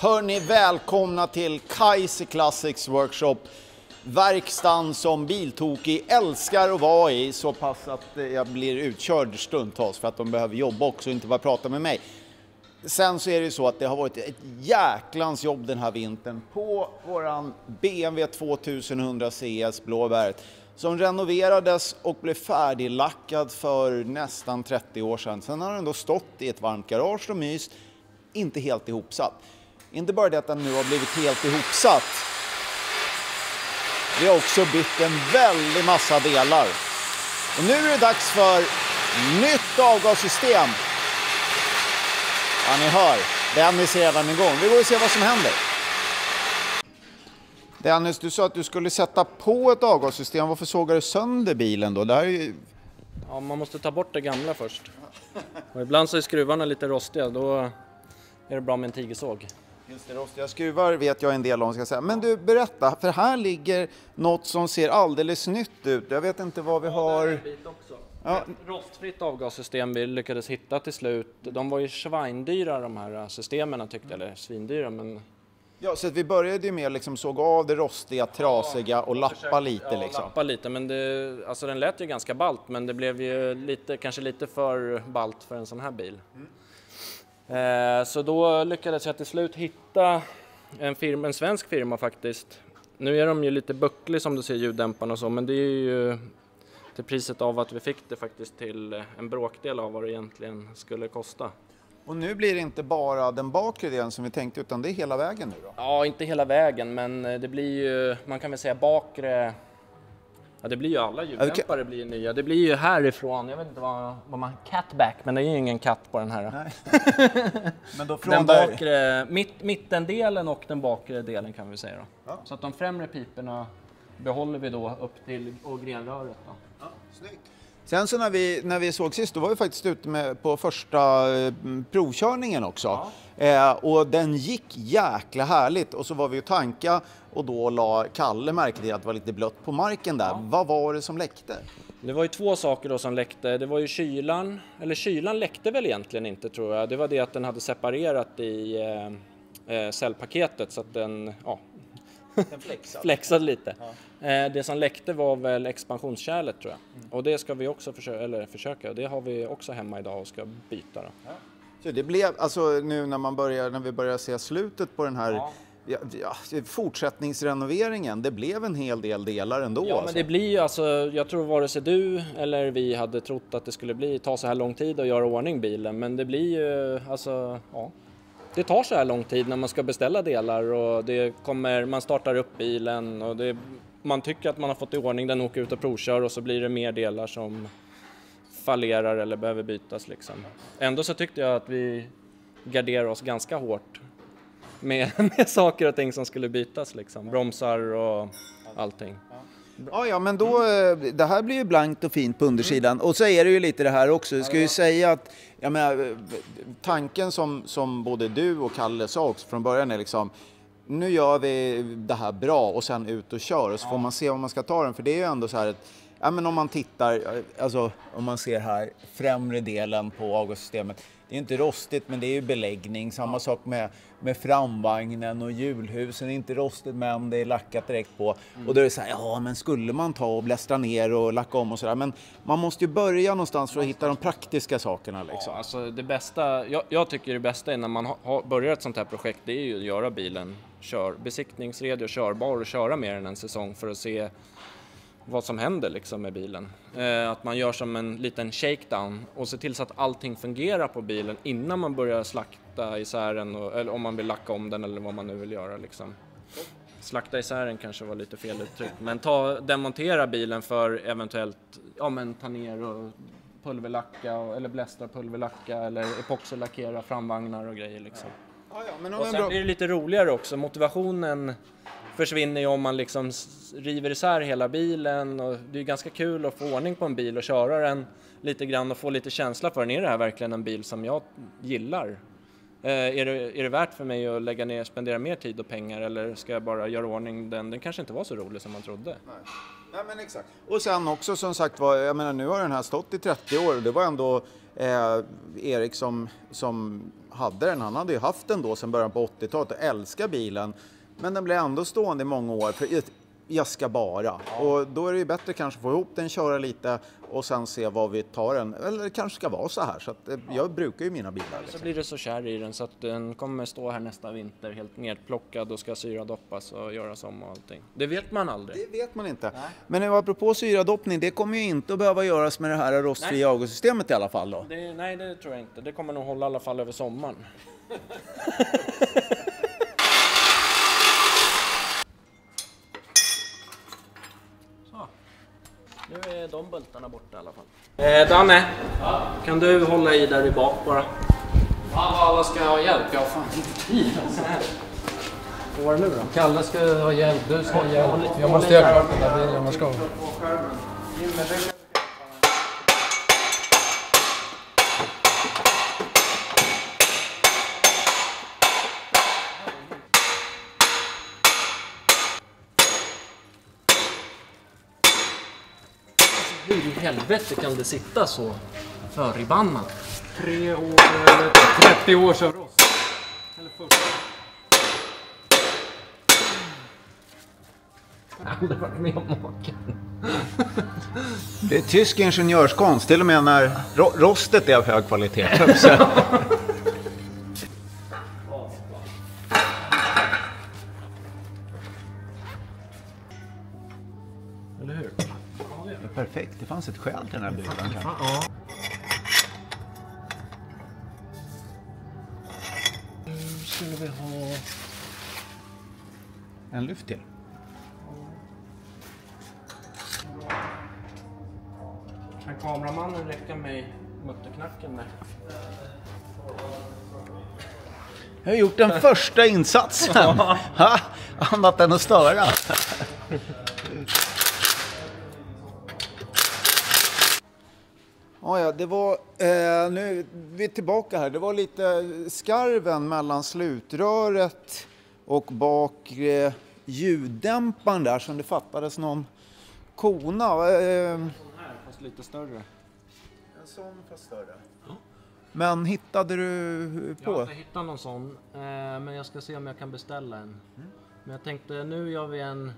Hörni, välkomna till Kaiser Classics Workshop. Verkstaden som biltokig älskar att vara i så pass att eh, jag blir utkörd stundtals för att de behöver jobba också och inte bara prata med mig. Sen så är det ju så att det har varit ett jäklans jobb den här vintern på våran BMW 2100 CS Blåbäret som renoverades och blev färdiglackad för nästan 30 år sedan. Sen har den då stått i ett varmt garage och myst, inte helt ihopsatt. Inte bara det att den nu har blivit helt ihopsatt. Vi har också bytt en väldig massa delar. Och nu är det dags för nytt avgassystem. Ja, ni hör. Dennis är redan igång. Vi går och ser vad som händer. Dennis, du sa att du skulle sätta på ett avgassystem. Varför sågar du sönder bilen då? Det ju... Ja, man måste ta bort det gamla först. Och ibland så är skruvarna lite rostiga, då är det bra med en tigersåg. Just det, rostiga skruvar vet jag en del om ska jag säga. Men du, berätta, för här ligger något som ser alldeles nytt ut. Jag vet inte vad vi har... Ja. Rostfritt avgassystem vi lyckades hitta till slut. De var ju svindyra de här systemen tyckte jag, eller svindyra men... Ja, så vi började ju med att liksom såga av det rostiga, trasiga och lappa försökte, lite ja, liksom. lappa lite, men det, alltså den lät ju ganska balt men det blev ju lite, kanske lite för balt för en sån här bil. Mm. Eh, så då lyckades jag till slut hitta en, firma, en svensk firma faktiskt. Nu är de ju lite bucklig som du ser ljuddämparna och så, men det är ju till priset av att vi fick det faktiskt till en bråkdel av vad det egentligen skulle kosta. Och nu blir det inte bara den bakre delen som vi tänkte utan det är hela vägen nu då? Ja, inte hela vägen men det blir ju, man kan väl säga bakre Ja, det blir ju alla ljuddämpare blir nya. Det blir ju härifrån, jag vet inte vad, vad man, catback, men det är ju ingen katt på den här. Nej. men då från den bakre, mitt, mittendelen och den bakre delen kan vi säga då. Ja. Så att de främre piporna behåller vi då upp till och grenröret då. Ja, snyggt. Sen så när vi, när vi såg sist, då var vi faktiskt ute med, på första eh, provkörningen också. Ja. Eh, och den gick jäkla härligt och så var vi och tanka och då la Kalle märke till att det var lite blött på marken där. Ja. Vad var det som läckte? Det var ju två saker då som läckte. Det var ju kylan, eller kylan läckte väl egentligen inte tror jag. Det var det att den hade separerat i eh, eh cellpaketet så att den, ja, den flexade. flexade lite. Ja. Eh, det som läckte var väl expansionskärlet tror jag. Mm. Och det ska vi också försöka, eller försöka, det har vi också hemma idag och ska byta. Då. Ja. Så det blev, alltså nu när, man börjar, när vi börjar se slutet på den här ja. Ja, ja, fortsättningsrenoveringen, det blev en hel del delar ändå. Ja, alltså. men det blir ju alltså, jag tror vare sig du eller vi hade trott att det skulle bli, ta så här lång tid att göra ordning bilen, men det blir ju alltså, ja, det tar så här lång tid när man ska beställa delar och det kommer, man startar upp bilen och det, man tycker att man har fått i ordning den, åker ut och provkör och så blir det mer delar som fallerar eller behöver bytas liksom. Ändå så tyckte jag att vi garderar oss ganska hårt med, med saker och ting som skulle bytas liksom, bromsar och allting. Ja, ja, men då, eh, det här blir ju blankt och fint på undersidan. Mm. Och så är det ju lite det här också. Jag ska ju säga att, jag menar, tanken som, som både du och Kalle sa också från början är liksom, nu gör vi det här bra och sen ut och kör och så får man se om man ska ta den. För det är ju ändå så här att, ja men om man tittar, alltså om man ser här, främre delen på avgassystemet det är inte rostigt men det är ju beläggning. Samma sak med, med framvagnen och hjulhusen. Det är inte rostigt men det är lackat direkt på. Mm. Och då är det så här, ja men skulle man ta och blästra ner och lacka om och sådär. Men man måste ju börja någonstans för att hitta de praktiska sakerna liksom. Ja, alltså det bästa, jag, jag tycker det bästa är när man har, börjar ett sånt här projekt, det är ju att göra bilen kör, besiktningsredig och körbar och köra mer än en säsong för att se vad som händer liksom med bilen. Eh, att man gör som en liten shakedown och ser till så att allting fungerar på bilen innan man börjar slakta isär den, och, eller om man vill lacka om den eller vad man nu vill göra liksom. Slakta isär den kanske var lite fel uttryck, men ta, demontera bilen för eventuellt, ja men ta ner och pulverlacka eller blästra pulverlacka eller epoxylackera framvagnar och grejer liksom. Ja, ja, men och sen blir det lite roligare också, motivationen försvinner ju om man liksom river isär hela bilen och det är ganska kul att få ordning på en bil och köra den lite grann och få lite känsla för den. Är det här verkligen en bil som jag gillar? Eh, är, det, är det värt för mig att lägga ner, spendera mer tid och pengar eller ska jag bara göra ordning den? Den kanske inte var så rolig som man trodde. Nej. Ja, men exakt. Och sen också som sagt var, jag menar nu har den här stått i 30 år och det var ändå eh, Erik som, som hade den, han hade ju haft den då sedan början på 80-talet och älskade bilen. Men den blev ändå stående i många år för jag ska bara. Och då är det ju bättre kanske få ihop den, köra lite och sen se vad vi tar den. Eller det kanske ska vara så här. Så att, eh, jag brukar ju mina bilar. Liksom. Så blir det så kär i den så att den kommer stå här nästa vinter helt nedplockad och ska syradoppas och göras om och allting. Det vet man aldrig. Det vet man inte. Nej. Men apropå syradoppning, det kommer ju inte att behöva göras med det här rostfria avgassystemet i alla fall då? Det, nej, det tror jag inte. Det kommer nog hålla i alla fall över sommaren. Nu är de bultarna borta i alla fall. Eh, Danne, ja? kan du hålla i där i bak bara? Fan vad alla ska ha hjälp, jag har fan inte tid. Vad var det nu då? Kalle ska ha hjälp, du ska ha hjälp. Jag måste hjälpa den där bilen, annars ska Hur i helvete kan det sitta så föribannat? Tre år eller 30 års av rost. Eller 40. Jag har aldrig varit med om maken. Det är tysk ingenjörskonst, till och med när rostet är av hög kvalitet. fanns ett skäl till den här bilen kanske. Ja. Nu skulle vi ha... En lyft till. Kan kameramannen räcka mig mutterknacken med? Jag har gjort den första insatsen. Annat än att störa. Ja, ja, det var, eh, nu vi är tillbaka här. Det var lite skarven mellan slutröret och bak eh, ljuddämparen där som det fattades någon kona. Eh, sån här, fast lite större. En sån fast större. Men hittade du på? Jag har inte hittat någon sån, eh, men jag ska se om jag kan beställa en. Mm. Men jag tänkte nu gör vi en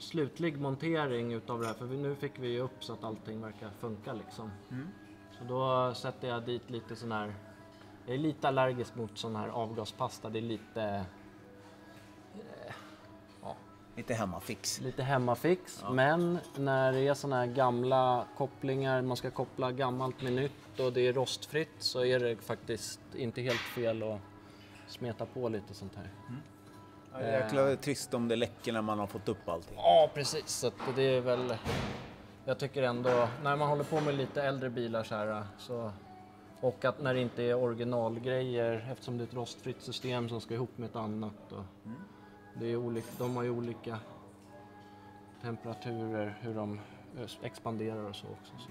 slutlig montering utav det här för nu fick vi ju upp så att allting verkar funka liksom. Mm. Så då sätter jag dit lite sån här, jag är lite allergisk mot sån här avgaspasta, det är lite eh, ja, Lite hemmafix. Lite hemmafix, ja. men när det är såna här gamla kopplingar, man ska koppla gammalt med nytt och det är rostfritt så är det faktiskt inte helt fel att smeta på lite sånt här. Mm. Ja, jäkla trist om det läcker när man har fått upp allting. Ja, precis. Så det är väl... Jag tycker ändå, när man håller på med lite äldre bilar så här, så... Och att när det inte är originalgrejer eftersom det är ett rostfritt system som ska ihop med ett annat. Och mm. det är olika, de har ju olika temperaturer, hur de expanderar och så också. Så.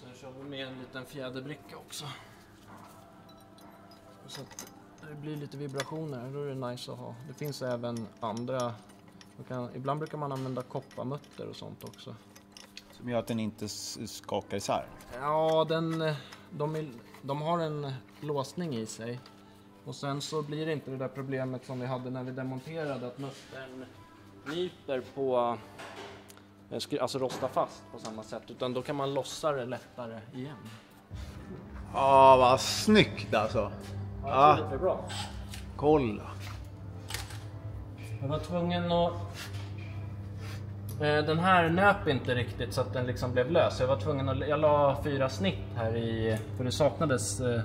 Sen kör vi med en liten fjäderbricka också. Så att det blir lite vibrationer, då är det nice att ha. Det finns även andra, kan, ibland brukar man använda kopparmutter och sånt också. Som gör att den inte skakar isär? Ja, den, de, är, de har en låsning i sig. Och sen så blir det inte det där problemet som vi hade när vi demonterade, att muttern nyper på, eh, alltså rostar fast på samma sätt, utan då kan man lossa det lättare igen. Ja, vad snyggt alltså! Ja, det är bra. Kolla. Jag var tvungen att... Eh, den här nöp inte riktigt så att den liksom blev lös. Jag var tvungen att... Jag la fyra snitt här i... För det saknades... Eh,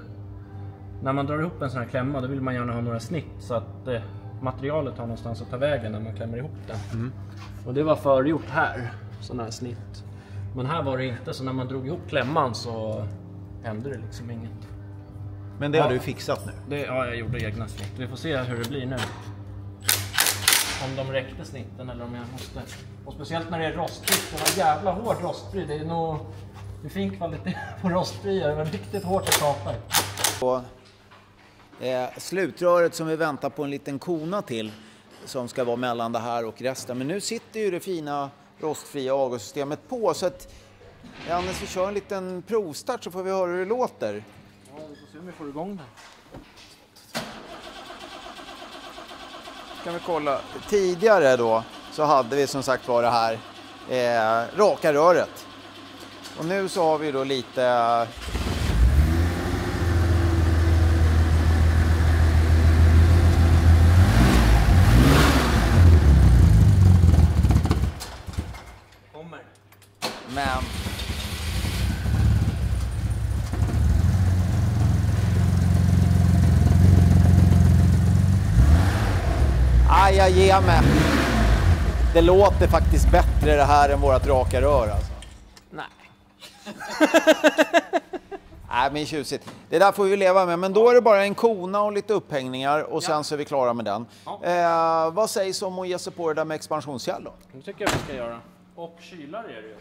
när man drar ihop en sån här klämma då vill man gärna ha några snitt så att eh, materialet har någonstans att ta vägen när man klämmer ihop den. Mm. Och det var förgjort här, sådana här snitt. Men här var det inte, så när man drog ihop klämman så hände det liksom inget. Men det ja. har du fixat nu? Det, ja, jag gjorde egna snitt. Vi får se hur det blir nu. Om de räckte snitten eller om jag måste... Och speciellt när det är rostfritt. Det var jävla hård rostfri. Det är nog... Det är fin kvalitet på rostfria. Det var riktigt hårt att kapa. Eh, slutröret som vi väntar på en liten kona till. som ska vara mellan det här och resten. Men nu sitter ju det fina rostfria avgassystemet på så att Jannes, vi kör en liten provstart så får vi höra hur det låter. Ja, om vi får igång den. kan vi kolla. Tidigare då så hade vi som sagt var det här eh, raka röret. Och nu så har vi då lite Kommer. Men... jag ger mig. Det låter faktiskt bättre det här än vårat raka rör alltså. Nej. Nej, men tjusigt. Det där får vi leva med, men då är det bara en kona och lite upphängningar och sen så är vi klara med den. Eh, vad sägs om att ge sig på det där med expansionskärl då? Det tycker jag vi ska göra. Och kylare är det ju.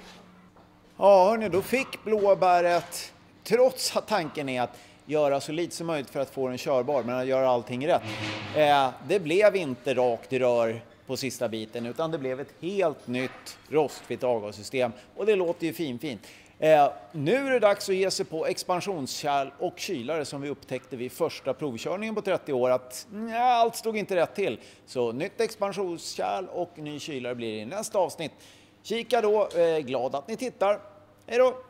Ja, hörni, då fick blåbäret, trots att tanken är att göra så lite som möjligt för att få den körbar, men att göra allting rätt. Eh, det blev inte rakt i rör på sista biten, utan det blev ett helt nytt rostfritt avgassystem och det låter ju finfint. Eh, nu är det dags att ge sig på expansionskärl och kylare som vi upptäckte vid första provkörningen på 30 år att nja, allt stod inte rätt till. Så nytt expansionskärl och ny kylare blir det i nästa avsnitt. Kika då, eh, glad att ni tittar. Hej då!